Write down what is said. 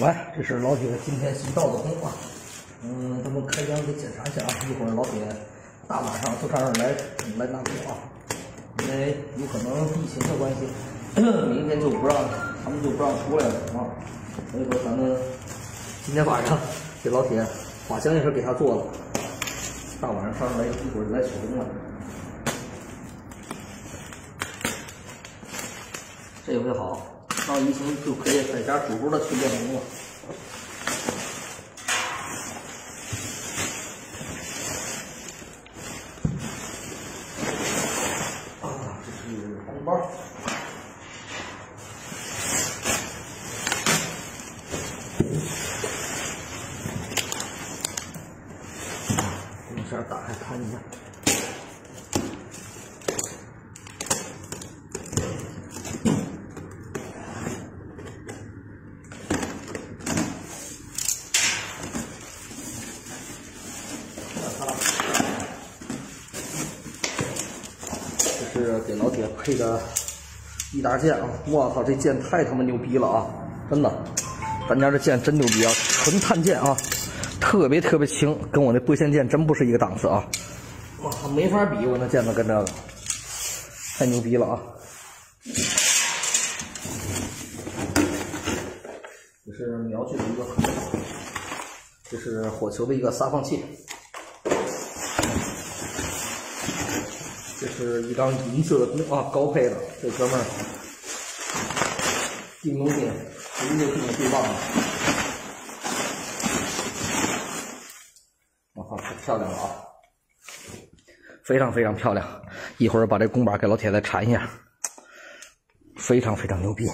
来，这是老铁今天新到的工啊。嗯，咱们开箱给检查一下啊。一会儿老铁大晚上就上这儿来来拿货啊，因为有可能疫情的关系，明天就不让他们就不让出来了啊。所以说咱们今天晚上给老铁把箱也是给他做了，大晚上上来一会儿来取工了。这回好，闹疫情就可以在家主住的去练功了。啊，这是红包。等一下打开看一下。是给老铁配的一打剑啊！我靠，这剑太他妈牛逼了啊！真的，咱家这剑真牛逼啊，纯碳剑啊，特别特别轻，跟我那波线剑真不是一个档次啊！我操，没法比，我那剑子跟这个太牛逼了啊！这是瞄具的一个，这是火球的一个撒放器。这是一张银色的弓啊，高配的，这哥们儿订东西直接订的最棒的，我靠，可漂亮了啊！非常非常漂亮，一会儿把这弓把给老铁再缠一下，非常非常牛逼。